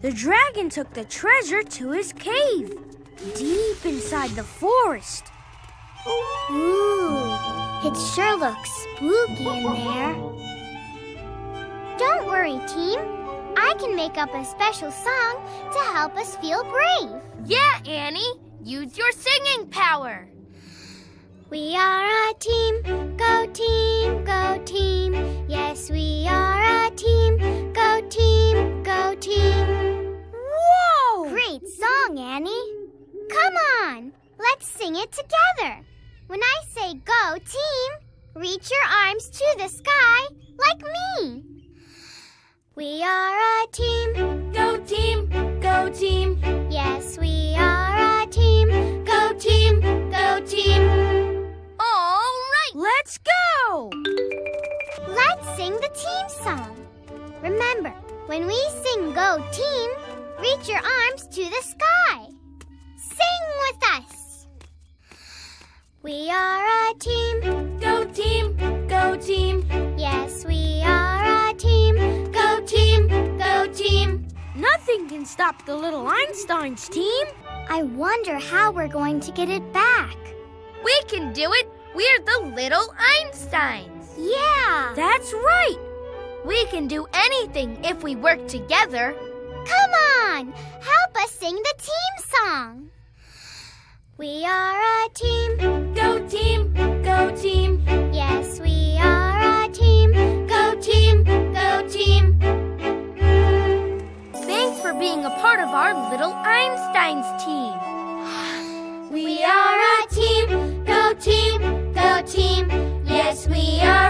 the dragon took the treasure to his cave, deep inside the forest. Ooh, it sure looks spooky in there. Don't worry, team. I can make up a special song to help us feel brave. Yeah, Annie. Use your singing power. We are a team, go team, let's sing it together. When I say go team, reach your arms to the sky like me. We are a team, Go team, go team, yes, we are a team, go team, go team. All right. Let's go! Let's sing the team song. Remember, when we sing Go Team, reach your arms to the sky. We are a team, Go team, go team, yes, we are a team. go team, go team. Nothing can stop the little Einsteins team. I wonder how we're going to get it back. We can do it. We're the little Einsteins. Yeah. That's right. We can do anything if we work together. Come on, help us sing the team song. We are a team, being a part of our little Einstein's team. We are a team, go team, go team. Yes, we are.